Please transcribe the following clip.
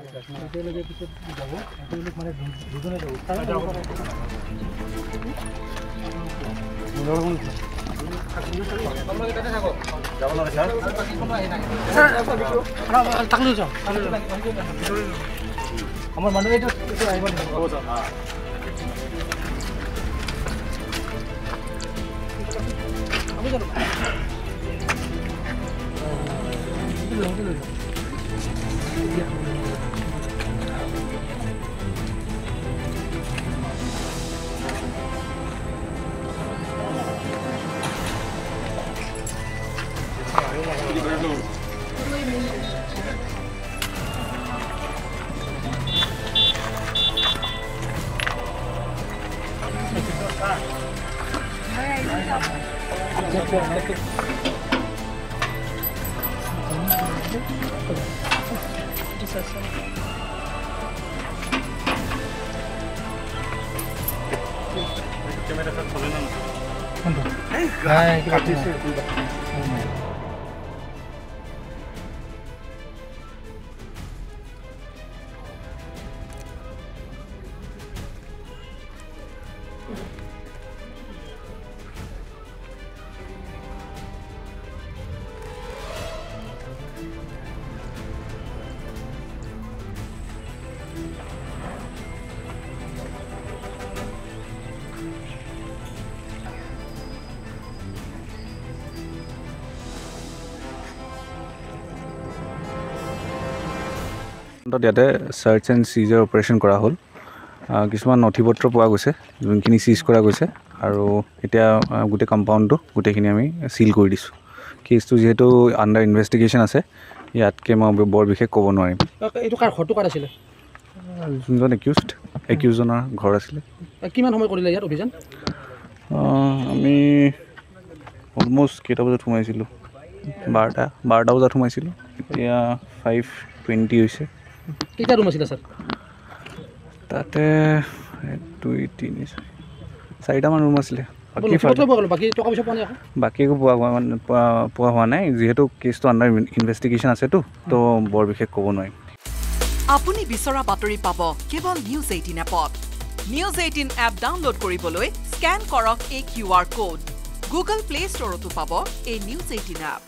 এতিয়ালৈকে পিছত যাব এতিয়ালৈকে মানে দুজনে যাব তাক লৈ যাওঁ আমাৰ মানুহ এইটো এইটো আহিব নেকি আমি জানো Kamera kan Hai, ইয়াতে চাৰ্চ এণ্ড চিজৰ অপাৰেশ্যন কৰা হ'ল। কিছুমান নথি পত্ৰ পোৱা গৈছে যোনখিনি চিজ কৰা গৈছে আৰু এতিয়া গোটেই কম্পাউণ্ডটো গোটেইখিনি আমি চিল কৰি দিছোঁ। কেছটো যিহেতু আণ্ডাৰ ইনভেষ্টিগেশ্যন আছে ইয়াতকৈ মই বৰ বিশেষ ক'ব নোৱাৰিম। এইটো কাৰ ঘৰটো কাৰ আছিলে? যোনজন একিউজড একিউজজনৰ ঘৰ আছিলে। কিমান সময় কৰিলে ইয়াত অভিযান? আমি অলম'ষ্ট কেইটা বজাত সোমাইছিলোঁ? বাৰটা বাৰটা বজাত সোমাইছিলোঁ। এতিয়া ফাইভ টুৱেণ্টি হৈছে। কেইটা ৰুম আছিলে ছাৰ? তাতে দুই তিনি চাৰি চাৰিটামান ৰুম আছিলে। বাকী একো পোৱা হোৱা মানে পোৱা পোৱা হোৱা নাই। যিহেতু কেছটো আণ্ডাৰ ইনভেষ্টিগেশ্যন আছেতো তো বৰ বিশেষ ক'ব নোৱাৰিম। আপুনি বিচৰা বাতৰি পাব কেৱল নিউজ এইটিন এপত। নিউজ এইটিন এপ ডাউনলোড কৰিবলৈ স্কেন কৰক এই Q R code Google Play ষ্টৰতো পাব এই নিউজ এইটিন এপ